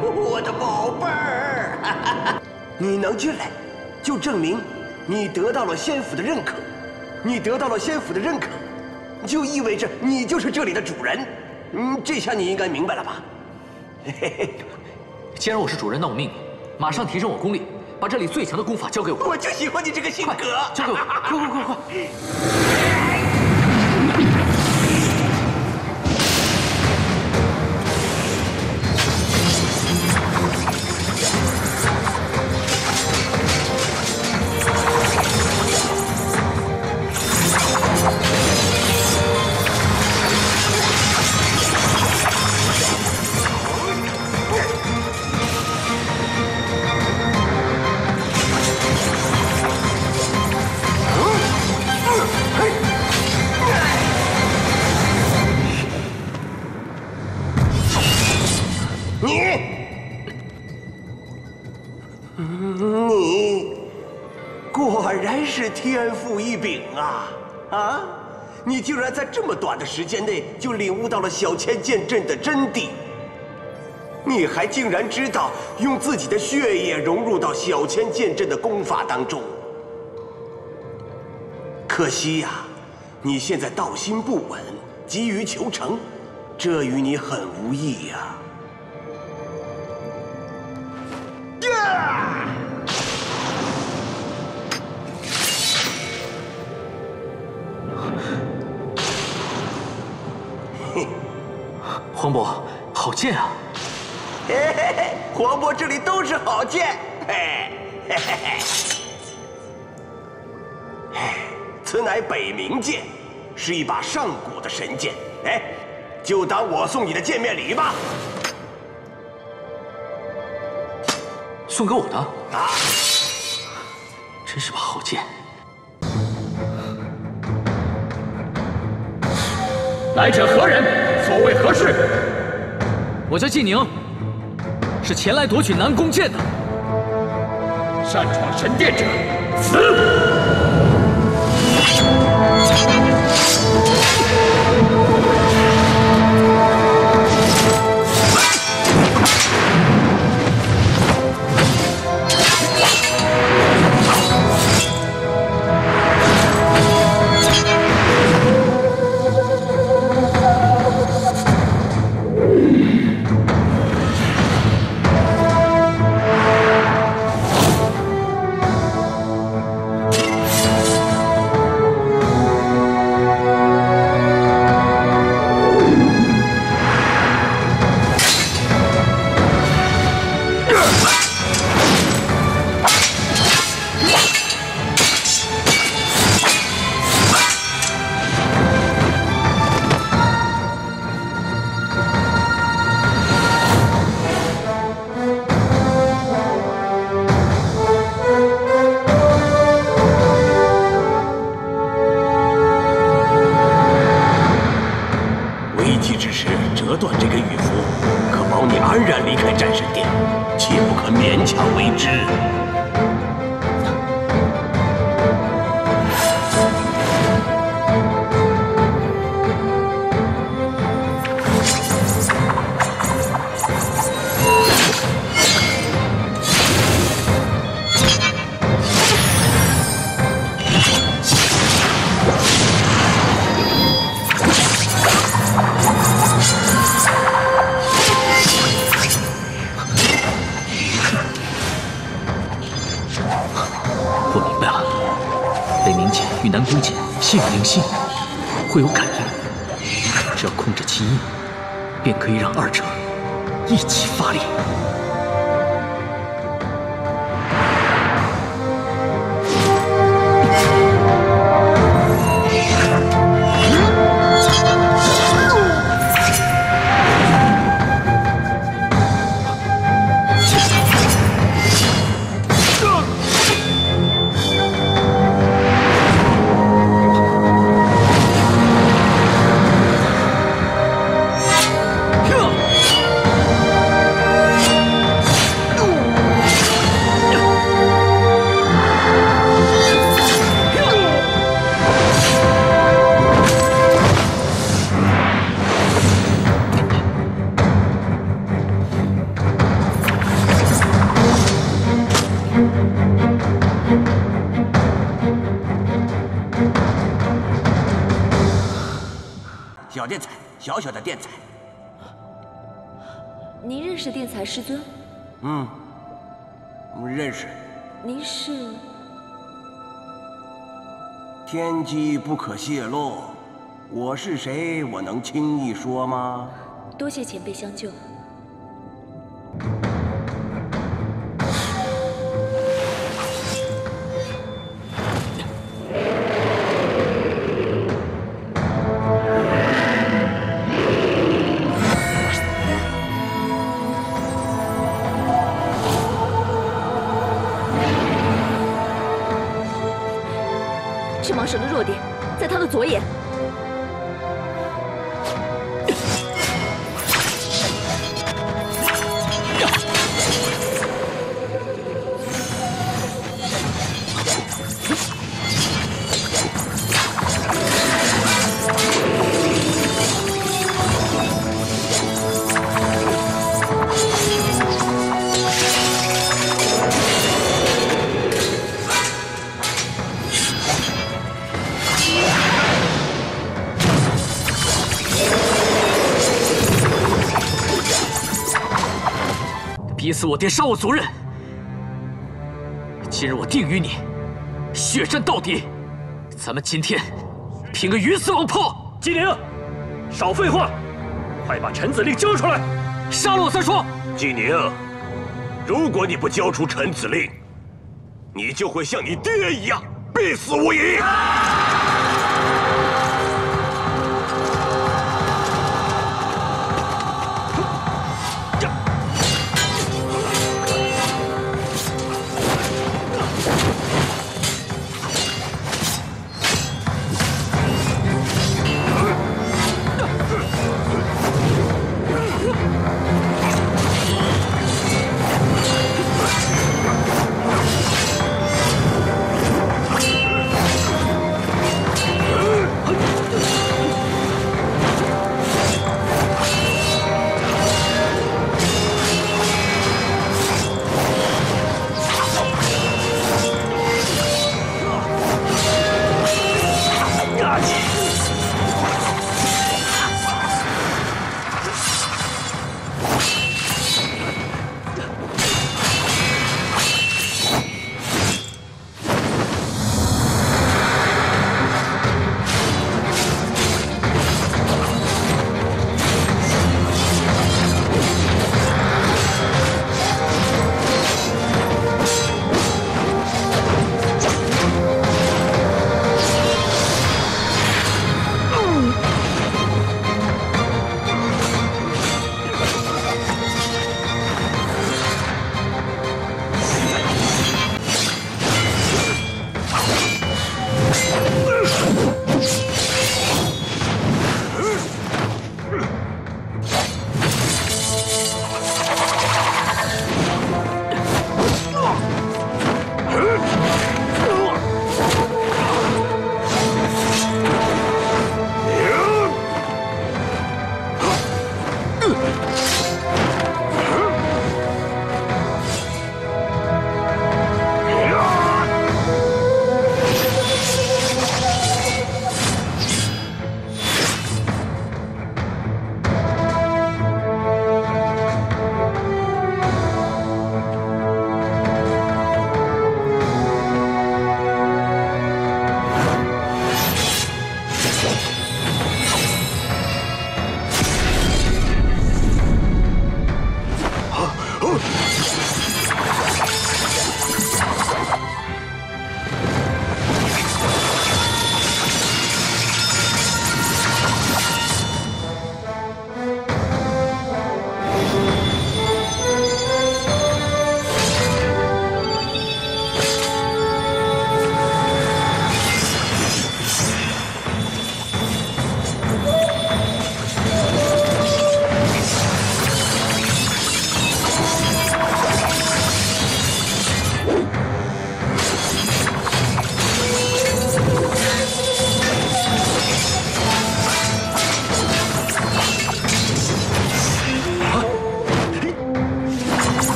我的宝贝儿！你能进来，就证明你得到了仙府的认可。你得到了仙府的认可，就意味着你就是这里的主人。嗯，这下你应该明白了吧？嘿嘿嘿。既然我是主人，那我命你，马上提升我功力，把这里最强的功法交给我。我就喜欢你这个性格。交给我，快快快快！你竟然在这么短的时间内就领悟到了小千剑阵的真谛。你还竟然知道用自己的血液融入到小千剑阵的功法当中。可惜呀，你现在道心不稳，急于求成，这与你很无益呀。黄渤，好剑啊！嘿嘿嘿，黄渤这里都是好剑。嘿，嘿嘿嘿，嘿，此乃北冥剑，是一把上古的神剑。哎，就当我送你的见面礼吧。送给我的？啊，真是把好剑。来者何人？所谓何事？我叫纪宁，是前来夺取南宫剑的。擅闯神殿者，死！会有感应，只要控制其意，便可以让二者一起发力。小殿才，小小的电才。您认识电才师尊？嗯，认识。您是？天机不可泄露，我是谁？我能轻易说吗？多谢前辈相救。赤芒神的弱点在他的左眼。逼死我爹，杀我族人。今日我定与你血战到底，咱们今天拼个鱼死网破。金陵，少废话，快把陈子令交出来！杀了我再说。纪宁，如果你不交出陈子令，你就会像你爹一样必死无疑。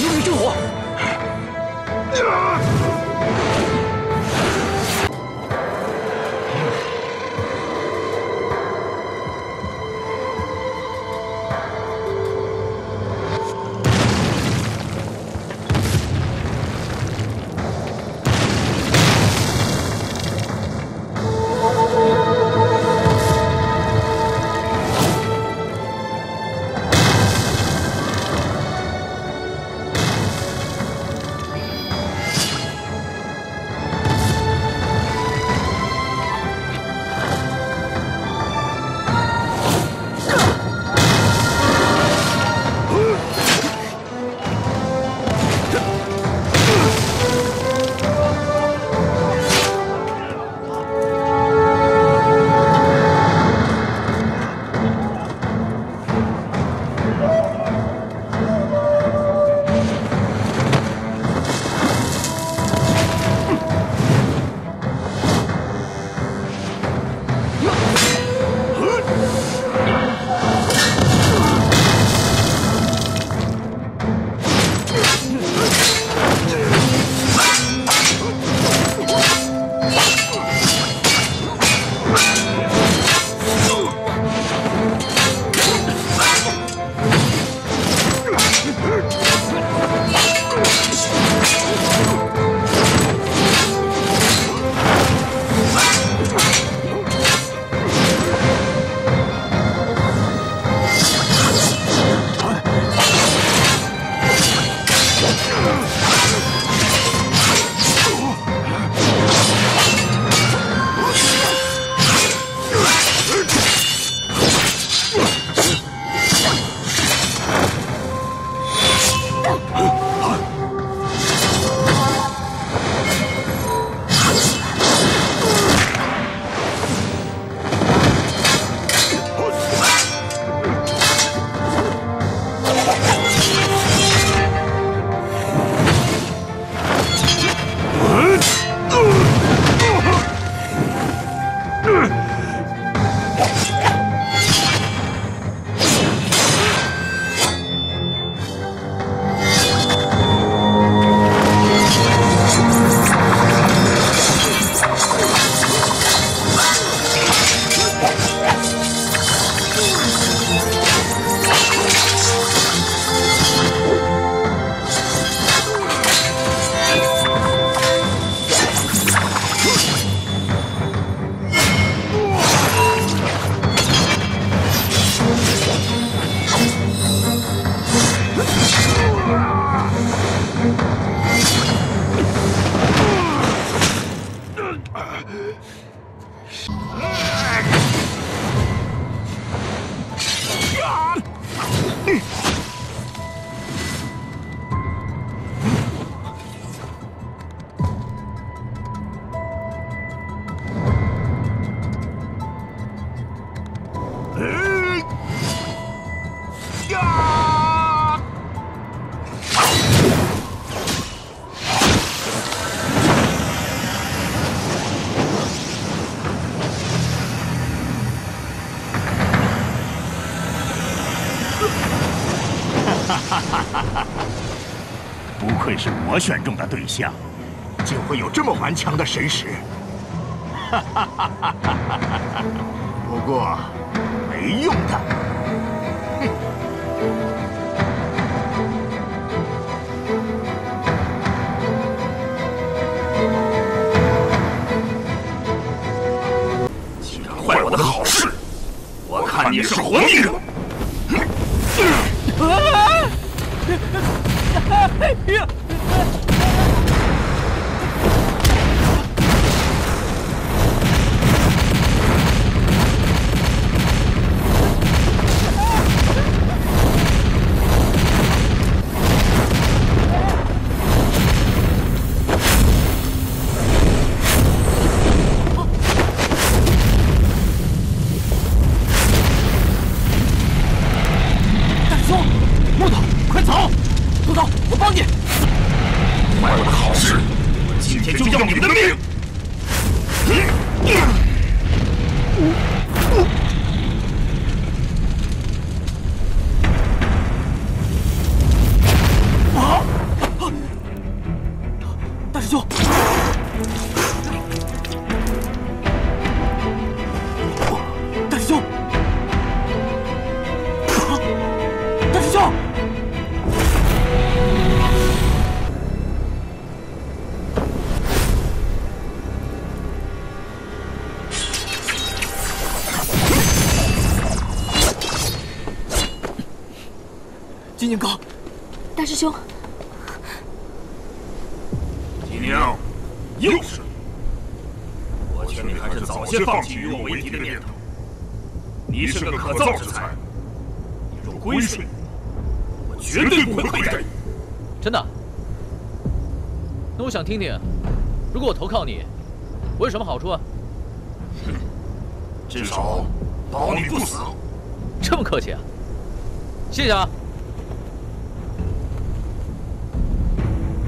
有没有真火 不愧是我选中的对象，竟会有这么顽强的神识。不过，没用的。竟 然坏我的好事！我看你是活腻了哎呀又是你！我劝你还是早些放弃与我为敌的念头。你是个可造之才，你若归顺我，我绝对不会亏待你。真的？那我想听听，如果我投靠你，我有什么好处啊？至少保你不死。这么客气啊？谢谢啊！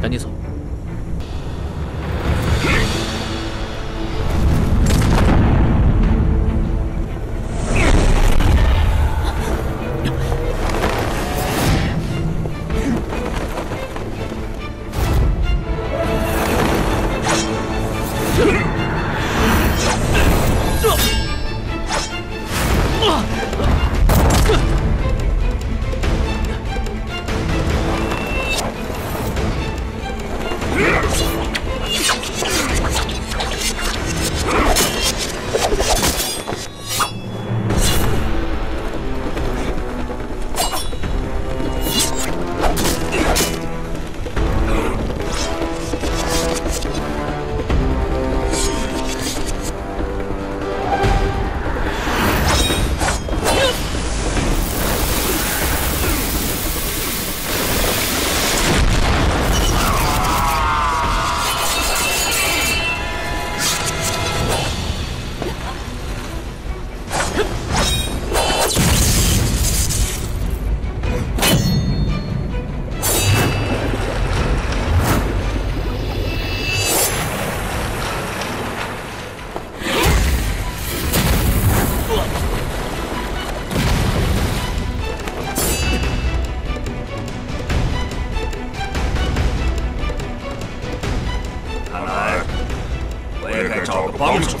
赶紧走。Bomber's